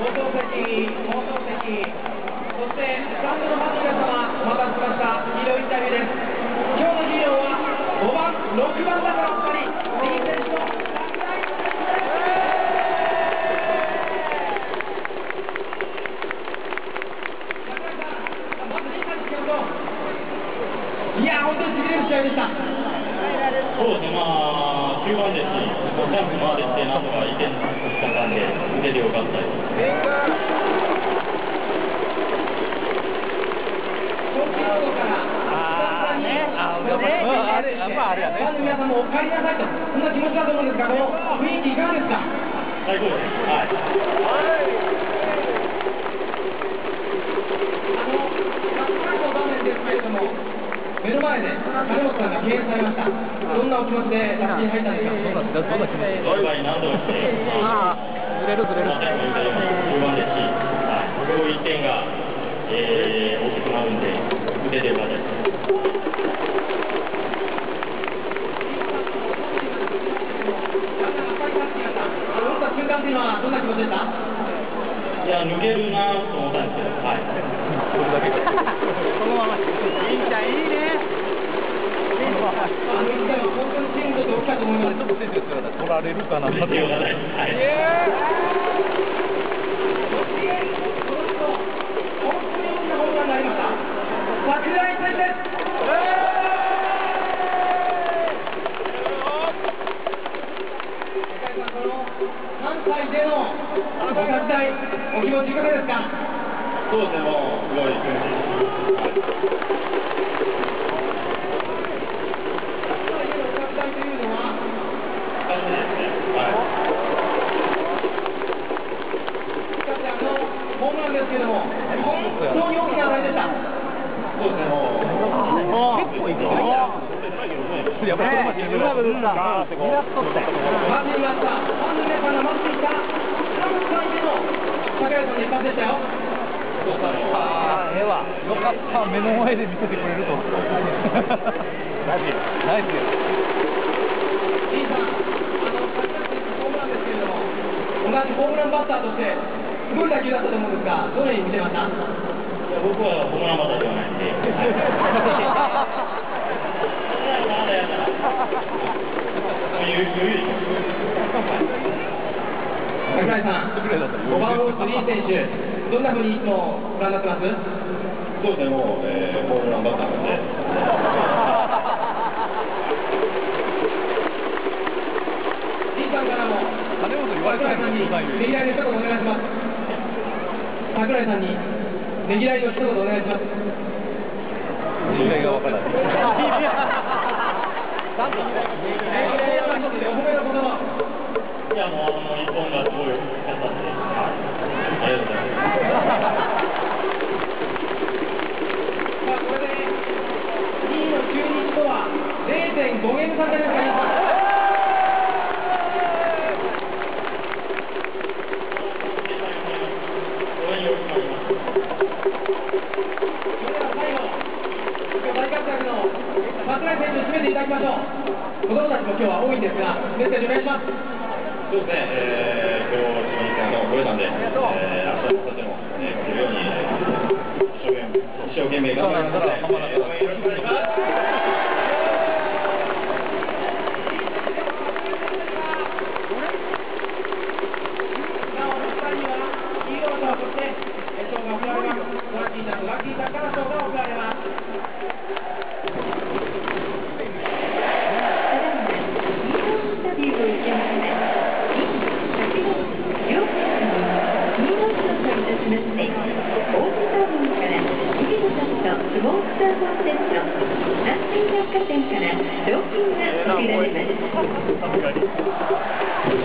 放送席、放送席、そしてスタンドのファンの皆様、お待たせしました、ヒーローインタビューです。今日のヒーローは5番、6番だから2人、右選手の落第いや本当にしびれる試合でした。そうですね、まあ、中盤ですし、ジャンプまでして、なんとか1点した感じで、打てよかったです。東京都からあーねあーやっぱりうんあれやっぱあれやねファンの皆さんもお帰りなさいと、そんな気持ちだと思うんですが、この雰囲気いかがですか。最高です。はい。あの、たくさんの場面ですけれども、目の前で金本さんが敬遠されました。どんなお気持ちで打席に入ったんですか。どんな気持ちやっぱり何度も、ああずれるずれるまあ点も言ったように中盤でし、はい、この1点が、えー、大きくなるんで、打ててよかったです。打った瞬間というのはどんな気持ちでした。いや、抜けるなと思ったんですけど、はい。それだけそのままいいんじゃいいねあの一回は本当にチームにとって大きかったと思います。ちょっと選手から取られるかな必要がないです。はい。本当に大きなホームランがありました。桜井選手です。関西でのご活躍、お気持ちいかがですか？そうですね、もう、すごいです。ども、本当に大きな当たりでした。そうですね、もう。結構いした。ファンの皆さんが待っていた関西での桜井さんの一発でしたよ。ああええわよかった目の前で見せてくれるとナイスナイスリーさん、あの桜井選手ホームランですけれども、同じホームランバッターとしてすごい打球だったと思うんですが、どのように見てました？いや僕はホームランバッターではないんで。まだやだな。もうゆゆるい桜井さん、5番を打つリー選手、どんな風にいつもご覧になってます？そうですね、もう、えー、ホームランバッターなんで。リーさんからも金本言われて桜井さんにねぎらいの一言お願いします。桜井さんにねぎらいの一言お願いします。違いがわからないねぎらいの一言でお褒めの言葉。いや、もう、あの、日本がすごい良かったんで。ありがとうございます。さあこれで2位の中日とは0.5ゲーム差ですから皆さん応援よろしくお願います。それでは最後今日大活躍の櫻井選手に締めていただきましょう子供たちも今日は多いんですがメッセージお願いしますそうですね、えー、今日、島根県の来れたんで、えー、一生懸命頑張りますので、えー、応援よろしくお願いします。なおお二人にはヒーロー賞そして賞が贈られますラッキーちゃんとラッキーちゃんから賞が贈られますスモークサーモンセット安心百貨店から料金が受けられます。